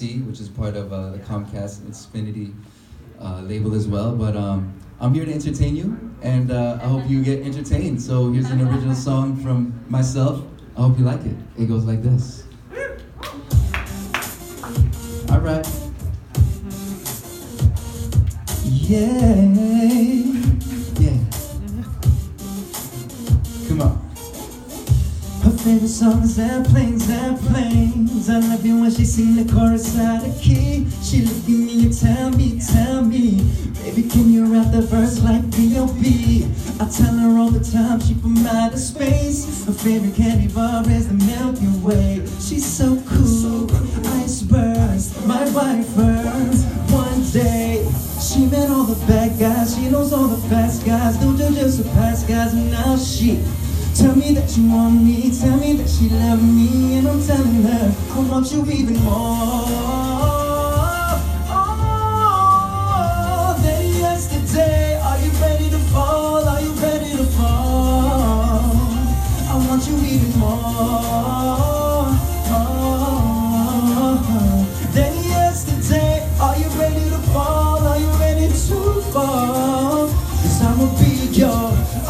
which is part of uh, the Comcast Xfinity uh, label as well. But um, I'm here to entertain you, and uh, I hope you get entertained. So here's an original song from myself. I hope you like it. It goes like this. All right. Yeah. Her favorite song is airplanes, airplanes. I love it when she sing the chorus out of key. She look at me and tell me, tell me, baby, can you rap the verse like B.O.B.? I tell her all the time she from outer space. Her favorite candy bar is the Milky Way. She's so cool, icebergs, my wife hers. One day, she met all the bad guys. She knows all the fast guys. Don't judge us the past guys, and now she. Tell me that you want me, tell me that she love me, and I'm telling her I want you even more.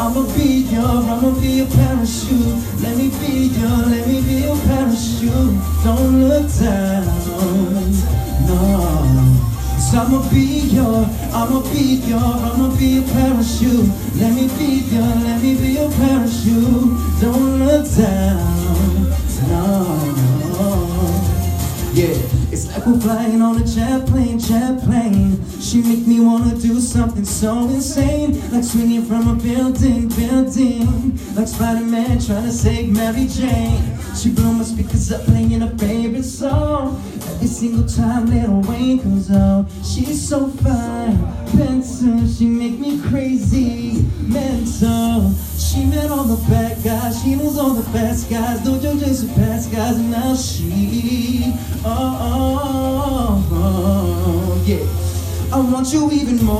I'ma be your, I'ma be your parachute. Let me be your, let me be your parachute. Don't look down, no. Cause I'ma be your, I'ma be your, I'ma be your parachute. Let me be your, let me be your parachute. Don't look down, it's flying on a jet plane, jet plane. She make me wanna do something so insane, like swinging from a building, building. Like Spider-Man trying to save Mary Jane. She blew my speakers up, playing a favorite song. Every single time Lil Wayne comes out, she's so fine, mental. She make me crazy, mental. She met all the bad guys, she knows all the fast guys. Don't us the past guys, and now she, oh, oh, want you even more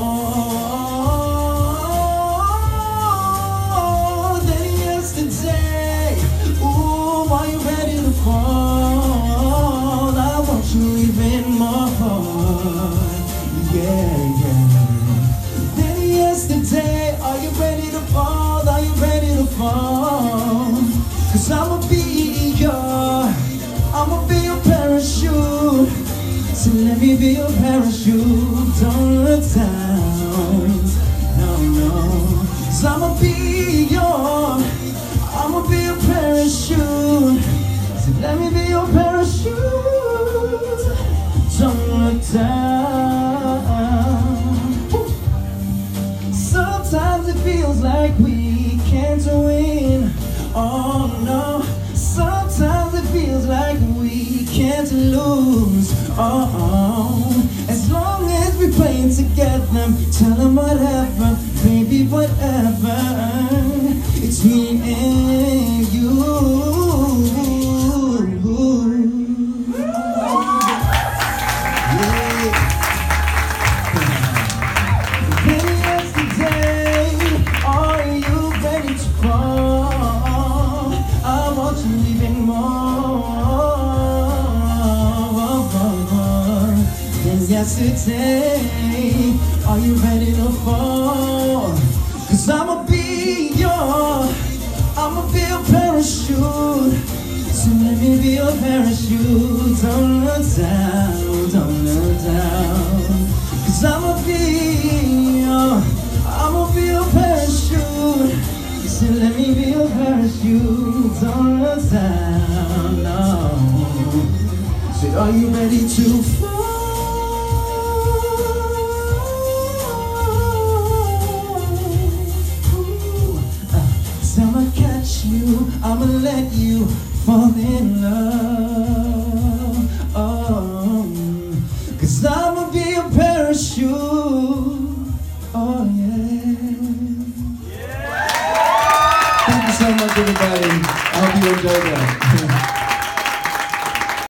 than yesterday. Ooh, are you ready to fall? I want you even more, yeah, yeah than yesterday. Are you ready to fall? Are you ready to fall? Cause I'ma be your, I'ma be your parachute. So let me be your parachute. Don't look down, no, no. Cause I'ma be your, I'ma be your parachute. So let me be your parachute. Don't look down. Sometimes it feels like we can't win. Oh no. Sometimes it feels like we can't lose. Oh, oh. Yesterday. Are you ready to fall? Me be your parachute. Don't look down, don't look down. Cause I'ma be your, I'ma be your parachute. You said let me be your parachute. Don't look down, no. So are you ready to fall? Thank you so much, everybody. I hope you enjoyed that.